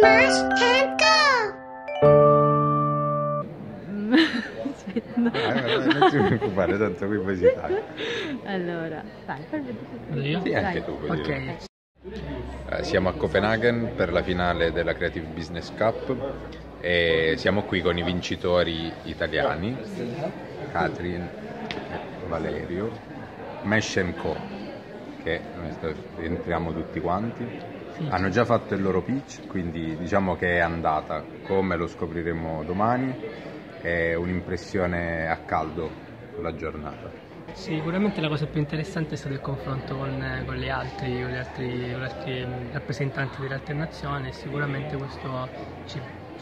Mash and go! Aspetta. Eh, non ti preoccupare, tanto qui poi si fa. Allora, dai, fai vedere. Io? Sì, anche Dai. tu. puoi dire. Ok, Eh, siamo a Copenaghen per la finale della Creative Business Cup e siamo qui con i vincitori italiani, Katrin e Valerio, Mesh Co, che entriamo tutti quanti. Hanno già fatto il loro pitch, quindi diciamo che è andata, come lo scopriremo domani, è un'impressione a caldo sulla giornata. Sicuramente la cosa più interessante è stato il confronto con, con, le altri, con, gli altri, con gli altri, mm, rappresentanti nazioni e sicuramente questo ci,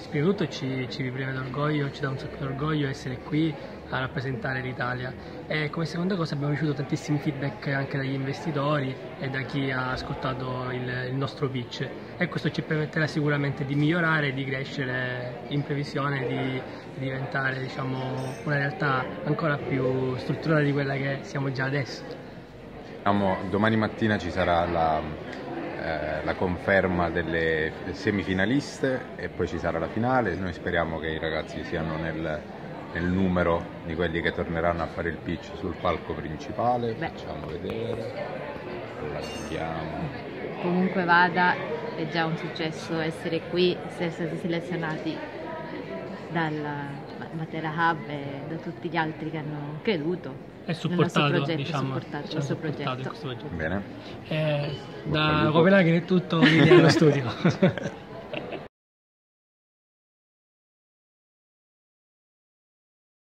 prima di tutto ci, ci ripreme d'orgoglio, ci dà un sacco d'orgoglio essere qui a rappresentare l'Italia e come seconda cosa abbiamo ricevuto tantissimi feedback anche dagli investitori e da chi ha ascoltato il, il nostro pitch e questo ci permetterà sicuramente di migliorare di crescere in previsione di, di diventare diciamo, una realtà ancora più strutturata di quella che siamo già adesso. Domani mattina ci sarà la, eh, la conferma delle semifinaliste e poi ci sarà la finale. Noi speriamo che i ragazzi siano nel, nel numero di quelli che torneranno a fare il pitch sul palco principale. Beh. Facciamo vedere, allarghiamo. Comunque vada, è già un successo essere qui, essere stati selezionati dal Matera Hub e da tutti gli altri che hanno creduto nostro supportato, progetto, diciamo, supportato nostro supportato in progetto. questo progetto. Bene. Eh, da. Copenaghen è tutto, Lidia allo studio.